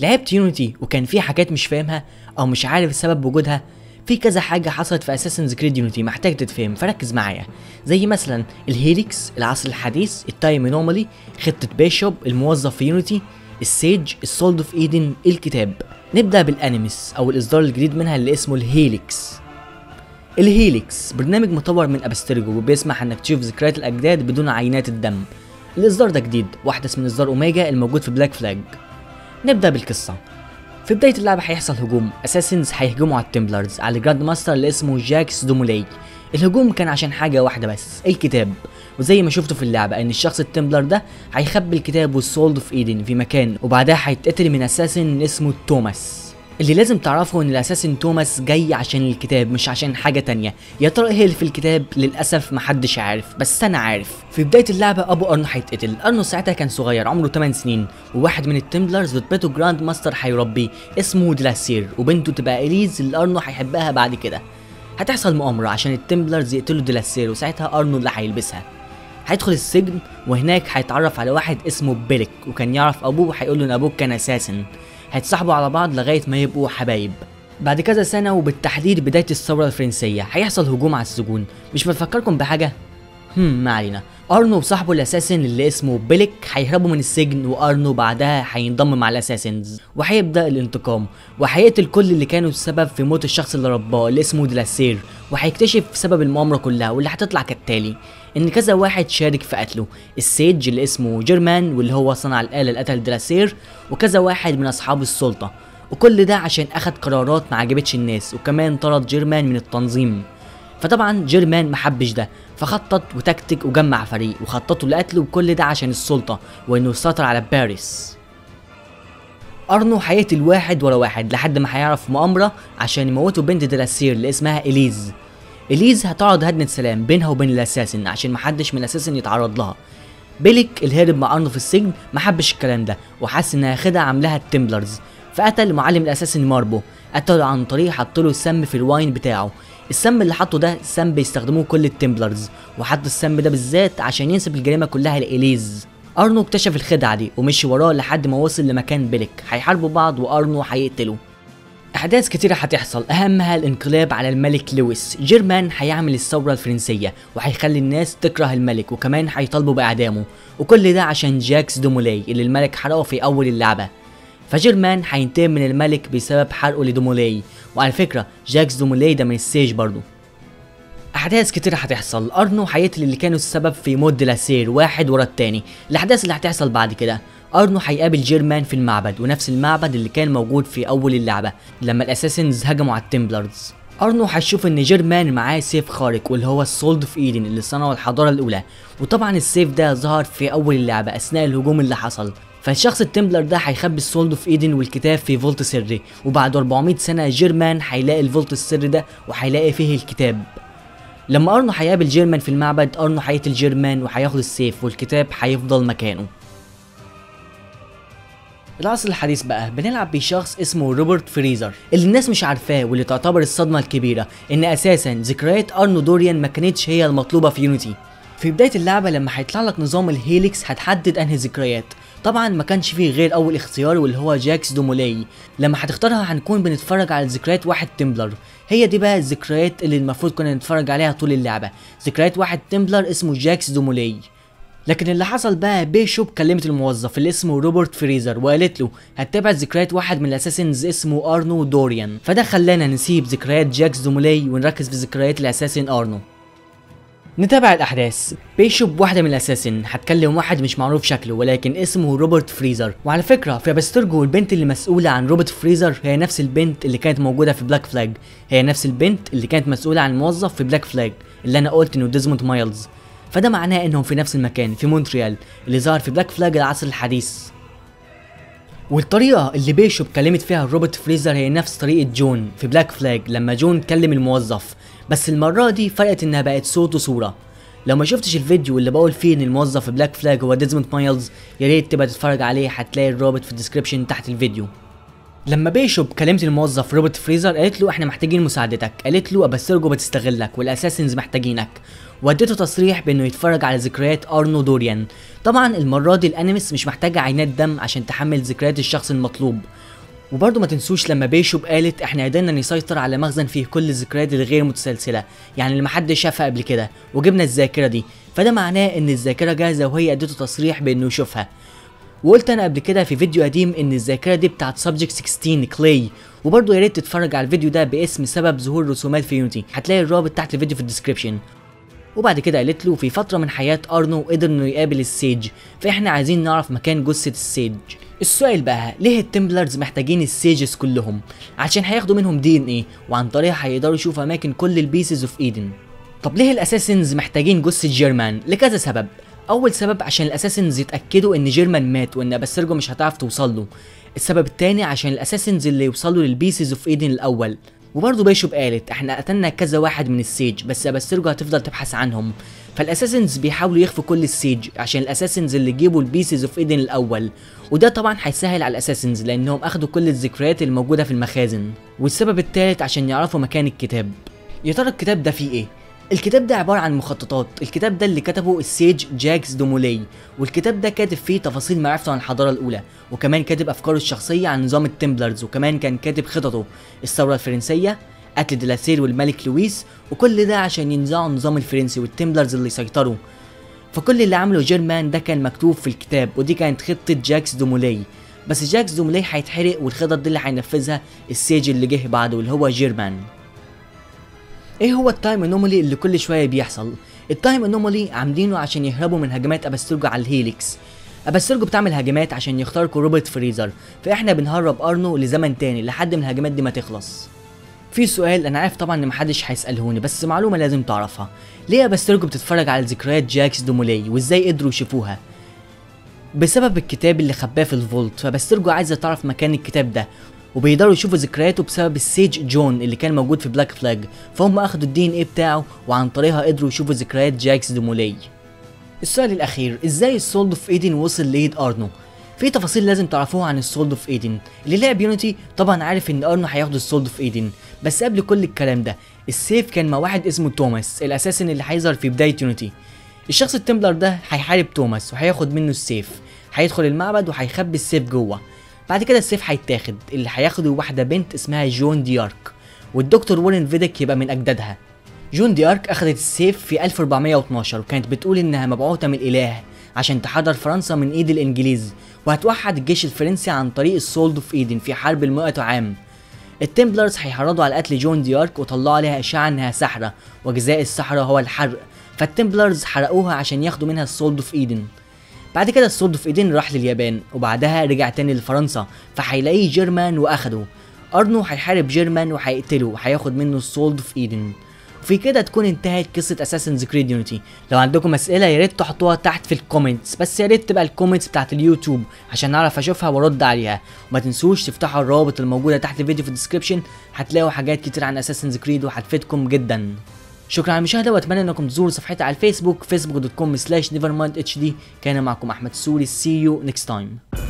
لعبت Unity وكان في حاجات مش فاهمها أو مش عارف سبب وجودها في كذا حاجة حصلت في Assassin's Creed Unity محتاج تتفهم فركز معايا. زي مثلا ال Helix العصر الحديث ال Time Anomaly خطة Bishop الموظف في Unity ال Sage ال Sword of Eden الكتاب. نبدأ بال Animus أو الإصدار الجديد منها اللي اسمه ال Helix. ال Helix برنامج مطور من Abstergo وبيسمح إنك تشوف ذكريات الأجداد بدون عينات الدم. الإصدار ده جديد واحدث من إصدار أوميجا الموجود في Black Flag نبدأ بالقصة. في بداية اللعبة هيحصل هجوم. Assassins هيهجموا على ال Templars على ال Grand Master اللي اسمه Jacques de Molay الهجوم كان عشان حاجة واحدة بس الكتاب. وزي ما شفتوا في اللعبة إن الشخص ال Templar ده هيخبي الكتاب وال Sword of Eden في مكان وبعدها هيتقتل من Assassin اسمه توماس اللي لازم تعرفه إن ال Assassin توماس جاي عشان الكتاب مش عشان حاجة تانية. يا ترى إيه اللي في الكتاب؟ للأسف محدش عارف بس أنا عارف. في بداية اللعبة أبو أرنو هيتقتل. أرنو ساعتها كان صغير عمره 8 سنين. وواحد من ال Templars رتبته grand master هيربيه اسمه دلاسير وبنته تبقى اليز اللي أرنو هيحبها بعد كده. هتحصل مؤامرة عشان ال Templars يقتلوا دلاسير وساعتها أرنو اللي هيلبسها. هيدخل السجن وهناك هيتعرف على واحد اسمه بيلك وكان يعرف أبوه وهيقول له إن أبوك كان Assassin. هيتصاحبوا على بعض لغاية ما يبقوا حبايب. بعد كذا سنة وبالتحديد بداية الثورة الفرنسية هيحصل هجوم على السجون. مش بتفكركم بحاجة؟ هم ما علينا. أرنو وصاحبه الأساسن اللي اسمه بيلك هيهربوا من السجن وأرنو بعدها هينضم مع الأساسنز. وهيبدأ الانتقام. وهيقتل كل اللي كانوا السبب في موت الشخص اللي رباه اللي اسمه دلاسير. وهيكتشف سبب المؤامرة كلها واللي هتطلع كالتالي. إن كذا واحد شارك في قتله. السيج اللي اسمه جيرمان واللي هو صنع الآلة اللي قتل دلاسير وكذا واحد من أصحاب السلطة. وكل ده عشان أخد قرارات ما عجبتش الناس وكمان طرد جيرمان من التنظيم. فطبعا جيرمان محبش ده فخطط وتكتك وجمع فريق وخططوا لقتله وكل ده عشان السلطة وإنه يسيطر على باريس. أرنو هيقتل واحد ورا واحد لحد ما هيعرف مؤامرة عشان يموتوا بنت دلاسير اللي اسمها إليز. إليز هتعرض هدنة سلام بينها وبين الأساسن عشان محدش من الأساسن يتعرض لها. بيلك الهارب مع ارنو في السجن محبش الكلام ده وحس إنها خدعة عاملاها ال Templars. فقتل معلم ال Assassin ميرابو. قتله عن طريق حطله السم في ال wine بتاعه. السم اللي حطه ده سم بيستخدموه كل ال Templars. وحط السم ده بالذات عشان ينسب الجريمة كلها لإليز. أرنو اكتشف الخدعة دي ومشي وراه لحد ما وصل لمكان بيلك هيحاربوا بعض وأرنو هيقتله. أحداث كتيره هتحصل أهمها الانقلاب على الملك لويس. جيرمان هيعمل الثورة الفرنسية وهيخلي الناس تكره الملك وكمان هيطالبوا بأعدامه. وكل ده عشان جاكس دومولاي اللي الملك حرقه في أول اللعبة. فجيرمان هينتقم من الملك بسبب حرقه لدومولاي. وعلى فكرة جاكس دومولاي ده من ال Sage برضه. أحداث كتير هتحصل. أرنو هيقتل اللي كانوا السبب في موت دلاسير واحد ورا التاني. الأحداث اللي هتحصل بعد كده. أرنو هيقابل جيرمان في المعبد ونفس المعبد اللي كان موجود في أول اللعبة لما ال Assassins هجموا على ال Templars أرنو هيشوف إن جيرمان معاه سيف خارق واللي هو ال Sword of Eden اللي صنعه الحضارة الأولى. وطبعا السيف ده ظهر في أول اللعبة أثناء الهجوم اللي حصل. فالشخص ال Templar ده هيخبي ال Sword of Eden والكتاب في vault سري. وبعد 400 سنة جيرمان هيلاقي ال vault السري ده وهيلاقي فيه الكتاب. لما ارنو هيقابل جيرمان في المعبد ارنو هيقتل جيرمان وهياخد السيف والكتاب هيفضل مكانه. العصر الحديث بقى بنلعب بشخص اسمه روبرت فريزر اللي الناس مش عارفاه واللي تعتبر الصدمة الكبيرة إن أساسا ذكريات ارنو دوريان ما كانتش هي المطلوبة في Unity. في بداية اللعبة لما هيطلع لك نظام ال Helix هتحدد أنهي ذكريات. طبعا ما كانش فيه غير أول اختيار واللي هو جاكس دومولاي. لما هتختارها هنكون بنتفرج على ذكريات واحد Templar هي دي بقى الذكريات اللي المفروض كنا نتفرج عليها طول اللعبة. ذكريات واحد Templar اسمه جاكس دومولاي. لكن اللي حصل بقى بيشوب كلمت الموظف اللي اسمه روبرت فريزر وقالت له هتتابع ذكريات واحد من ال Assassins اسمه أرنو دوريان. فده خلانا نسيب ذكريات جاكس دومولاي ونركز في ذكريات ال Assassin أرنو. نتابع الأحداث. بيشوب واحدة من ال Assassin. هتكلم واحد مش معروف شكله ولكن اسمه روبرت فريزر. وعلى فكرة في Abstergo البنت اللي مسؤولة عن روبرت فريزر هي نفس البنت اللي كانت موجودة في Black Flag هي نفس البنت اللي كانت مسؤولة عن الموظف في Black Flag اللي أنا قلت إنه ديزموند مايلز فده معناه إنهم في نفس المكان في مونتريال اللي ظهر في Black Flag العصر الحديث. والطريقة اللي بيشوب كلمت فيها روبرت فريزر هي نفس طريقة جون في Black Flag لما جون كلم الموظف. بس المرة دي فرقت إنها بقت صوت وصورة. لو ما شفتش الفيديو اللي بقول فيه إن الموظف في Black Flag هو ديزموند مايلز يا ريت تبقى تتفرج عليه هتلاقي الرابط في ال description تحت الفيديو. لما بيشوب كلمت الموظف روبرت فريزر قالت له إحنا محتاجين مساعدتك. قالت له Abstergo بتستغلك وال Assassins محتاجينك. واديته تصريح بإنه يتفرج على ذكريات أرنو دوريان. طبعا المرة دي ال Animus مش محتاجة عينات دم عشان تحمل ذكريات الشخص المطلوب. وبرضه ما تنسوش لما بيشوب قالت إحنا قدرنا نسيطر على مخزن فيه كل الذكريات الغير متسلسلة يعني اللي محدش شافها قبل كده وجبنا الذاكرة دي. فده معناه إن الذاكرة جاهزة وهي اديته تصريح بإنه يشوفها. وقلت أنا قبل كده في فيديو قديم إن الذاكرة دي بتاعت Subject 16 كلاي وبرضه يا ريت تتفرج على الفيديو ده باسم سبب ظهور رسومات في Unity هتلاقي الرابط تحت الفيديو في ال description وبعد كده قالت له في فترة من حياة أرنو قدر إنه يقابل ال Sage فإحنا عايزين نعرف مكان جثة ال Sage. السؤال بقى ليه ال Templars محتاجين السيجز كلهم؟ عشان هياخدوا منهم DNA وعن طريقها هيقدروا يشوفوا أماكن كل ال Pieces of Eden طب ليه ال Assassins محتاجين جثة جيرمان لكذا سبب. أول سبب عشان ال Assassins يتأكدوا إن جيرمان مات وإن Abstergo مش هتعرف توصل له. السبب التاني عشان ال Assassins اللي يوصلوا لل Pieces of Eden الأول. وبرضه بيشوب قالت إحنا قتلنا كذا واحد من ال Sage بس Abstergo هتفضل تبحث عنهم. فال Assassins بيحاولوا يخفوا كل ال Sage عشان ال Assassins اللي يجيبوا ال Pieces of Eden الأول. وده طبعا هيسهل على ال Assassins لأنهم أخدوا كل الذكريات الموجودة في المخازن. والسبب التالت عشان يعرفوا مكان الكتاب. يا ترى الكتاب ده فيه إيه؟ الكتاب ده عبارة عن مخططات. الكتاب ده اللي كتبه ال Sage جاكس دومولي والكتاب ده كاتب فيه تفاصيل معرفته عن الحضارة الأولى وكمان كاتب أفكاره الشخصية عن نظام ال Templars وكمان كان كاتب خططه الثورة الفرنسية قتل دلاسير والملك لويس وكل ده عشان ينزعوا النظام الفرنسي وال Templars اللي سيطروا. فكل اللي عمله جيرمان ده كان مكتوب في الكتاب ودي كانت خطة جاكس دومولي. بس جاكس دومولي هيتحرق والخطط دي اللي هينفذها ال Sage اللي جه بعده اللي هو جيرمان. إيه هو ال time anomaly اللي كل شوية بيحصل؟ ال time anomaly عاملينه عشان يهربوا من هجمات Abstergo على ال Helix. Abstergo بتعمل هجمات عشان يخترقوا روبرت فريزر. فإحنا بنهرب أرنو لزمن تاني لحد ما الهجمات دي ما تخلص. في سؤال أنا عارف طبعا إن محدش هيسألهوني بس معلومة لازم تعرفها. ليه Abstergo بتتفرج على ذكريات جاكس دومولي وإزاي قدروا يشوفوها؟ بسبب الكتاب اللي خباه في ال vault ف Abstergo عايزة تعرف مكان الكتاب ده. وبيقدروا يشوفوا ذكرياته بسبب ال Sage جون اللي كان موجود في Black Flag فهم اخدوا ال DNA بتاعه وعن طريقها قدروا يشوفوا ذكريات جاكس دومولي السؤال الأخير إزاي ال Sword of Eden وصل ليد أرنو؟ في تفاصيل لازم تعرفوها عن ال Sword of Eden اللي لعب Unity طبعا عارف إن أرنو هياخد ال Sword of Eden بس قبل كل الكلام ده السيف كان مع واحد اسمه توماس ال Assassin اللي هيظهر في بداية يونيتي الشخص ال Templar ده هيحارب توماس وهياخد منه السيف. هيدخل المعبد وهيخبي السيف جوه. بعد كده السيف هيتاخد. اللي هياخده واحدة بنت اسمها جون ديارك والدكتور وارن فيديك يبقى من أجدادها. جون ديارك اخدت السيف في 1412 وكانت بتقول إنها مبعوثة من الاله عشان تحرر فرنسا من إيد الإنجليز وهتوحد الجيش الفرنسي عن طريق ال Sword of Eden في حرب المائة عام. ال Templars هيحرضوا على قتل جون ديارك وطلعوا عليها إشاعة إنها ساحرة وجزاء السحرة هو الحرق. فال Templars حرقوها عشان ياخدوا منها ال Sword of Eden. بعد كده ال Sword of Eden راح لليابان وبعدها رجع تاني لفرنسا فهيلاقيه جيرمان واخده. أرنو هيحارب جيرمان وهيقتله وهياخد منه ال Sword of Eden وفي كده تكون انتهت قصة Assassin's Creed Unity لو عندكم أسئلة يا ريت تحطوها تحت في ال comments بس يا ريت تبقى ال comments بتاعت اليوتيوب عشان أعرف أشوفها وأرد عليها. وما تنسوش تفتحوا الروابط الموجودة تحت الفيديو في ال description هتلاقوا حاجات كتير عن Assassin's Creed وهتفيدكم جدا. شكرا على المشاهدة وأتمنى أنكم تزوروا صفحتي على الفيسبوك facebook.com slash nevermind hd كان معكم أحمد سوري see you next time.